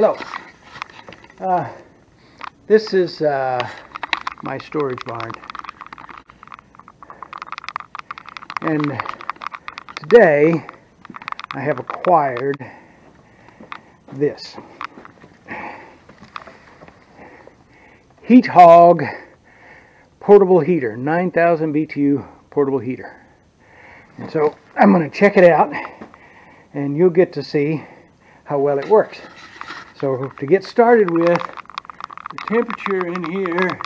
Hello. Uh, this is uh, my storage barn. And today I have acquired this. Heat Hog portable heater, 9000 BTU portable heater. And so I'm going to check it out and you'll get to see how well it works. So to get started with, the temperature in here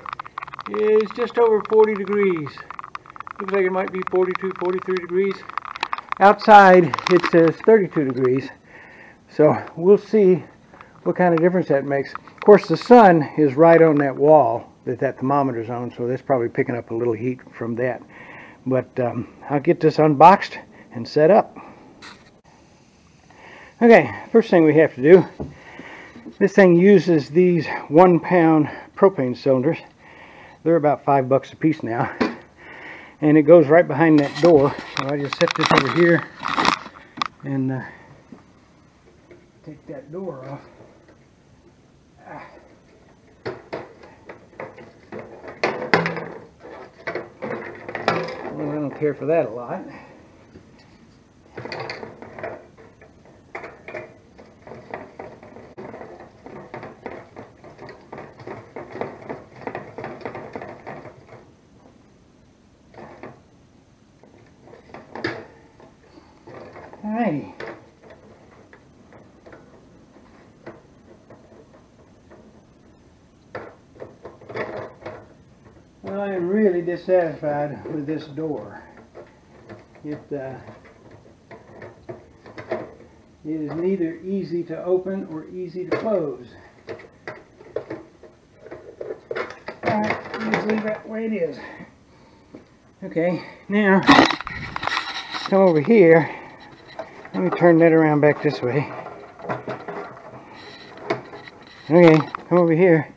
is just over 40 degrees. Looks like it might be 42, 43 degrees. Outside it says 32 degrees. So we'll see what kind of difference that makes. Of course the sun is right on that wall that that thermometer's on, so that's probably picking up a little heat from that. But um, I'll get this unboxed and set up. Okay, first thing we have to do, this thing uses these one pound propane cylinders. They're about five bucks a piece now. And it goes right behind that door. So I just set this over here and uh, take that door off. Ah. Well, I don't care for that a lot. Alrighty. Well, I am really dissatisfied with this door. It, uh, it is neither easy to open or easy to close. Alright, just leave that way it is. Okay, now come over here. Let me turn that around back this way. Okay, come over here.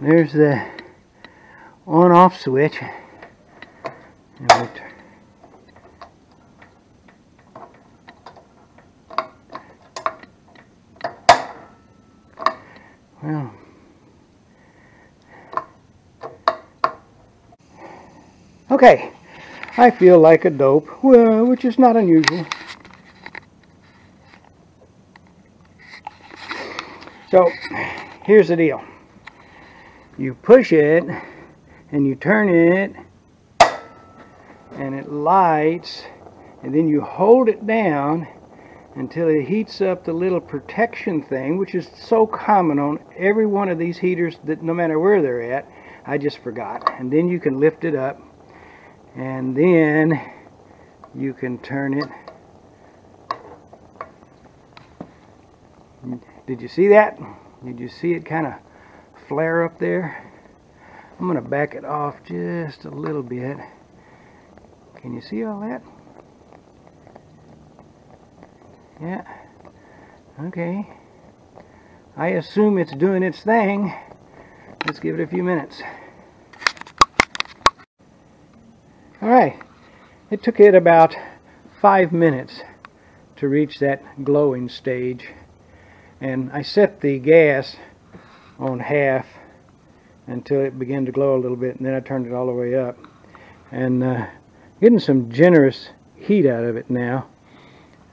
There's the on off switch. Well, okay, I feel like a dope, well, which is not unusual. So, here's the deal. You push it, and you turn it and it lights and then you hold it down until it heats up the little protection thing which is so common on every one of these heaters that no matter where they're at I just forgot and then you can lift it up and then you can turn it did you see that did you see it kind of flare up there I'm going to back it off just a little bit. Can you see all that? Yeah. Okay. I assume it's doing its thing. Let's give it a few minutes. Alright. It took it about five minutes to reach that glowing stage. And I set the gas on half until it began to glow a little bit and then I turned it all the way up. And uh, getting some generous heat out of it now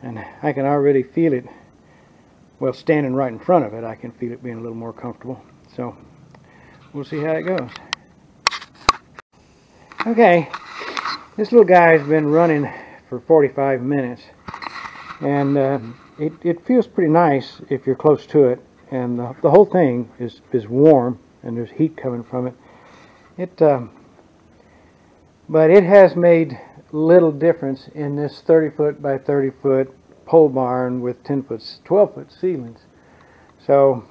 and I can already feel it. Well standing right in front of it I can feel it being a little more comfortable. So we'll see how it goes. Okay this little guy's been running for 45 minutes and uh, it, it feels pretty nice if you're close to it and the, the whole thing is, is warm and there's heat coming from it. It, um, but it has made little difference in this 30 foot by 30 foot pole barn with 10 foot, 12 foot ceilings. So,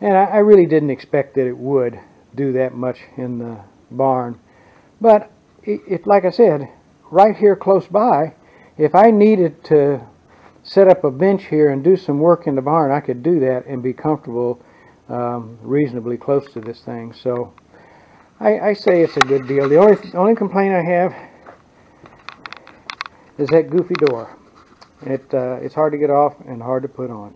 and I, I really didn't expect that it would do that much in the barn. But it, it, like I said, right here close by, if I needed to set up a bench here and do some work in the barn, I could do that and be comfortable um, reasonably close to this thing. So I, I, say it's a good deal. The only, only complaint I have is that goofy door. It, uh, it's hard to get off and hard to put on.